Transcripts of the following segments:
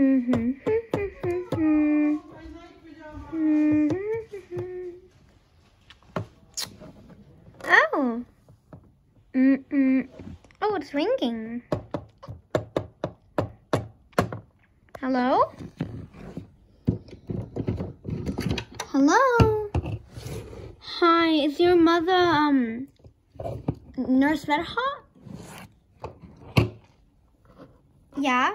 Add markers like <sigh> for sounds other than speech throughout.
Oh. Mm-mm. Oh, it's ringing. Hello? Hello? Hi, is your mother, um, Nurse Redhot? Yeah?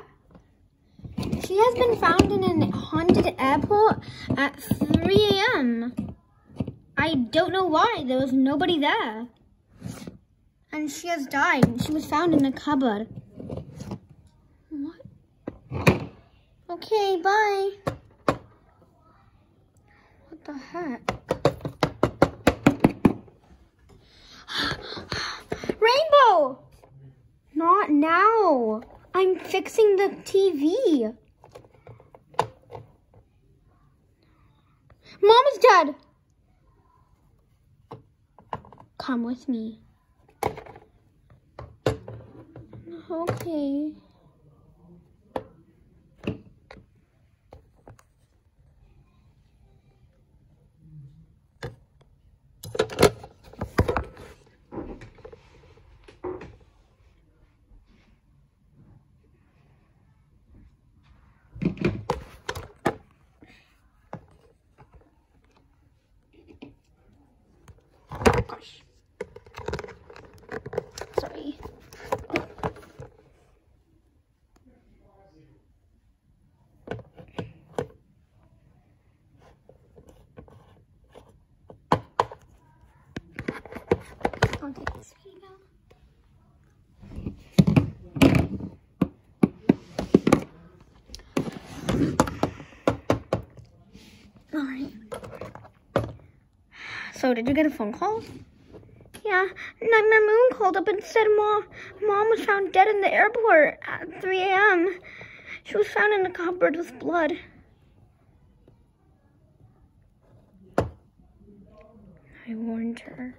She has been found in a haunted airport at 3 a.m. I don't know why. There was nobody there. And she has died. She was found in a cupboard. What? Okay, bye. What the heck? <gasps> Rainbow! Not now. I'm fixing the TV. Mom is dead. Come with me. Okay. Right. So, did you get a phone call? Yeah, Nightmare Moon called up and said mom, mom was found dead in the airport at 3 a.m. She was found in a cupboard with blood. I warned her.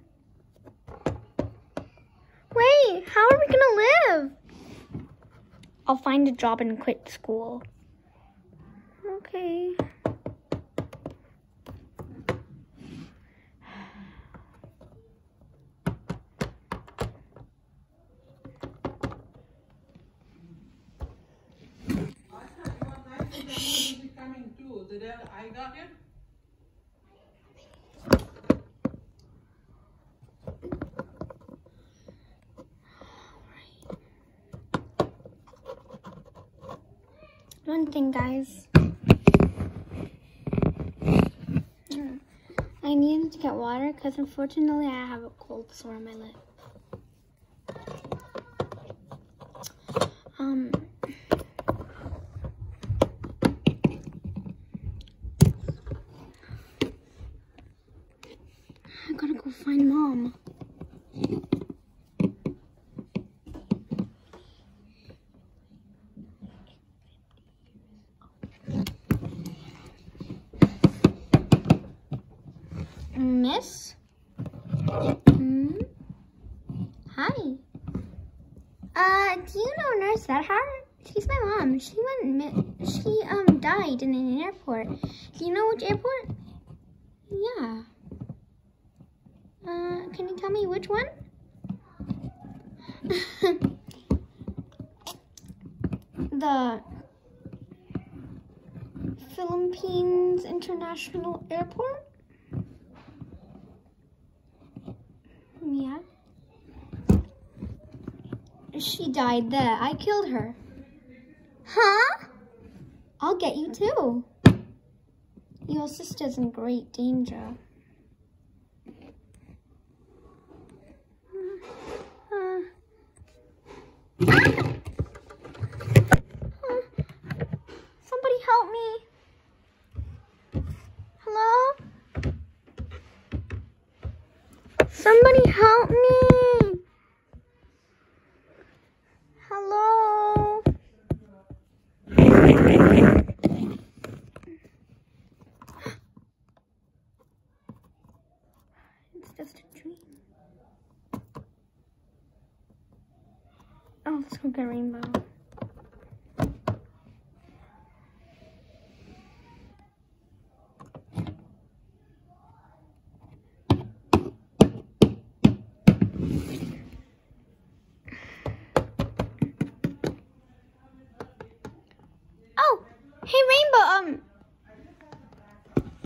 Wait, how are we gonna live? I'll find a job and quit school. Okay. Did I got it? One thing, guys. I needed to get water because unfortunately I have a cold sore on my lip. Um. I gotta go find mom. Miss? Hmm? Hi. Uh, do you know Nurse Vedhar? She's my mom. She went, she, um, died in an airport. Do you know which airport? Yeah. Uh, can you tell me which one? <laughs> the Philippines International Airport? Yeah. She died there. I killed her. Huh? I'll get you too. Your sister's in great danger. Uh, uh, Somebody help me. Hello? Somebody help me. Hello? It's just a dream. Oh, let's go get Rainbow.